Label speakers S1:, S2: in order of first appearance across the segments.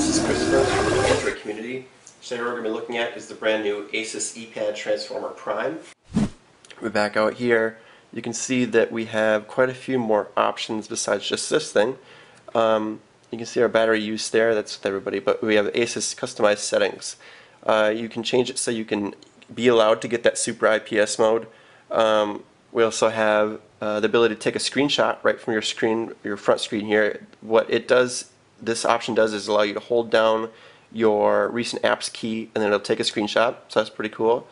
S1: this is Christopher from the Android community. Today we're going to be looking at is the brand new Asus Eee Pad Transformer Prime. We're back out here. You can see that we have quite a few more options besides just this thing. Um, you can see our battery use there, that's with everybody, but we have Asus customized settings. Uh, you can change it so you can be allowed to get that super IPS mode. Um, we also have uh, the ability to take a screenshot right from your screen, your front screen here. What it does this option does is allow you to hold down your recent apps key and then it'll take a screenshot, so that's pretty cool.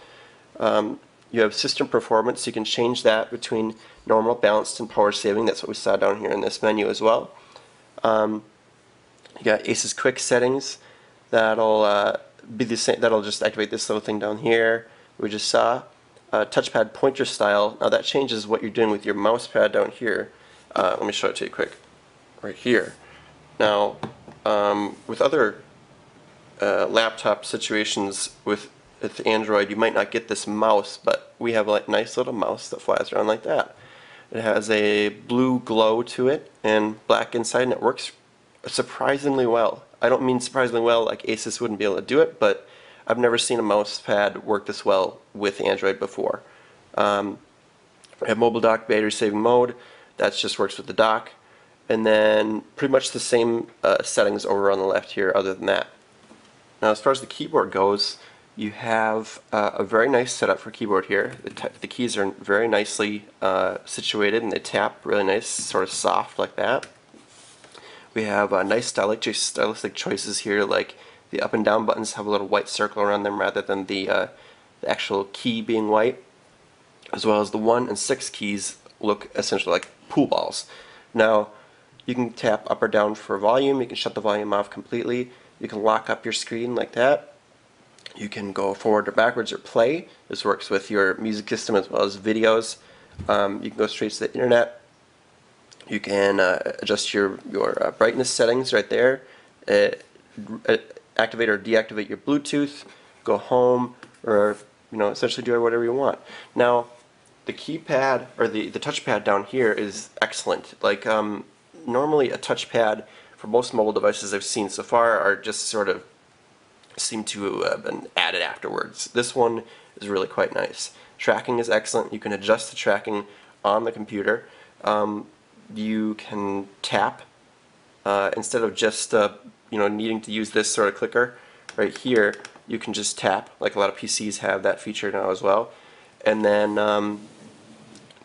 S1: Um, you have system performance, you can change that between normal, balanced, and power saving. That's what we saw down here in this menu as well. Um, you got Asus Quick settings. That'll uh, be the same. That'll just activate this little thing down here we just saw. Uh, touchpad pointer style. Now that changes what you're doing with your mouse pad down here. Uh, let me show it to you quick. Right here. Now, um, with other uh, laptop situations with, with Android, you might not get this mouse, but we have a nice little mouse that flies around like that. It has a blue glow to it and black inside, and it works surprisingly well. I don't mean surprisingly well like Asus wouldn't be able to do it, but I've never seen a mouse pad work this well with Android before. Um, have mobile dock battery saving mode. That just works with the dock and then pretty much the same uh, settings over on the left here other than that. Now as far as the keyboard goes, you have uh, a very nice setup for keyboard here. The, the keys are very nicely uh, situated and they tap really nice, sort of soft like that. We have uh, nice stylistic, stylistic choices here like the up and down buttons have a little white circle around them rather than the, uh, the actual key being white as well as the 1 and 6 keys look essentially like pool balls. Now you can tap up or down for volume. You can shut the volume off completely. You can lock up your screen like that. You can go forward or backwards or play. This works with your music system as well as videos. Um, you can go straight to the internet. You can uh, adjust your, your uh, brightness settings right there. Uh, activate or deactivate your Bluetooth. Go home or you know essentially do whatever you want. Now the keypad or the, the touchpad down here is excellent. Like um, normally a touchpad for most mobile devices I've seen so far are just sort of seem to have been added afterwards. This one is really quite nice. Tracking is excellent. You can adjust the tracking on the computer. Um, you can tap uh, instead of just uh, you know needing to use this sort of clicker right here. You can just tap like a lot of PCs have that feature now as well. And then um,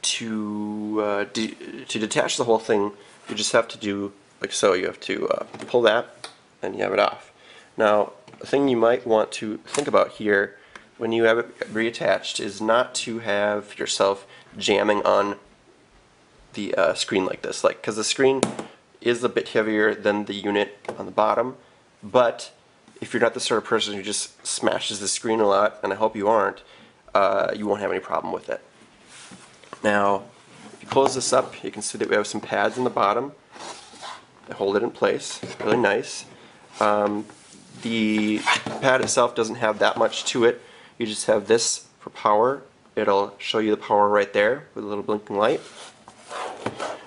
S1: to uh, de to detach the whole thing you just have to do like so. You have to uh, pull that and you have it off. Now, a thing you might want to think about here when you have it reattached is not to have yourself jamming on the uh, screen like this, like because the screen is a bit heavier than the unit on the bottom, but if you're not the sort of person who just smashes the screen a lot, and I hope you aren't, uh, you won't have any problem with it. Now, close this up, you can see that we have some pads in the bottom that hold it in place. Really nice. Um, the pad itself doesn't have that much to it. You just have this for power. It'll show you the power right there with a little blinking light.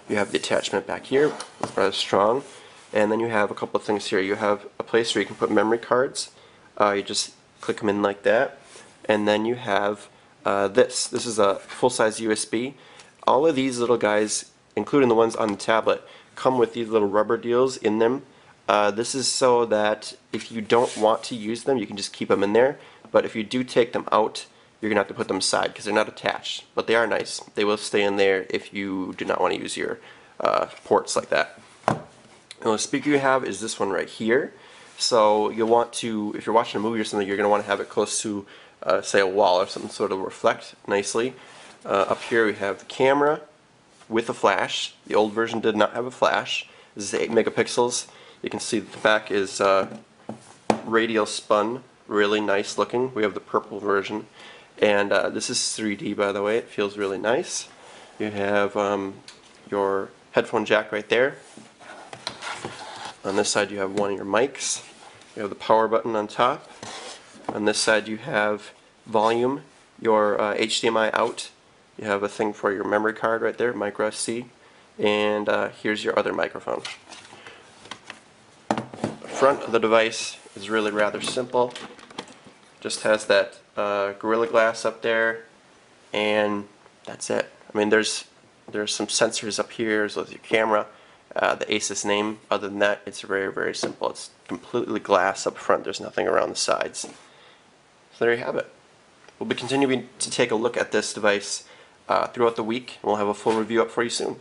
S1: You have the attachment back here, it's rather strong. And then you have a couple of things here. You have a place where you can put memory cards. Uh, you just click them in like that. And then you have uh, this. This is a full-size USB all of these little guys, including the ones on the tablet, come with these little rubber deals in them. Uh, this is so that if you don't want to use them, you can just keep them in there. But if you do take them out, you're going to have to put them aside because they're not attached. But they are nice. They will stay in there if you do not want to use your uh, ports like that. The speaker you have is this one right here. So you'll want to, if you're watching a movie or something, you're going to want to have it close to, uh, say, a wall or something so it'll reflect nicely. Uh, up here we have the camera with a flash. The old version did not have a flash. This is 8 megapixels. You can see that the back is uh, radial spun, really nice looking. We have the purple version. And uh, this is 3D by the way, it feels really nice. You have um, your headphone jack right there. On this side you have one of your mics. You have the power button on top. On this side you have volume, your uh, HDMI out you have a thing for your memory card right there, micro SD, and uh, here's your other microphone. The front of the device is really rather simple. Just has that uh, Gorilla Glass up there, and that's it. I mean, there's there's some sensors up here, as well as your camera, uh, the Asus name. Other than that, it's very very simple. It's completely glass up front. There's nothing around the sides. So there you have it. We'll be continuing to take a look at this device uh, throughout the week, we'll have a full review up for you soon.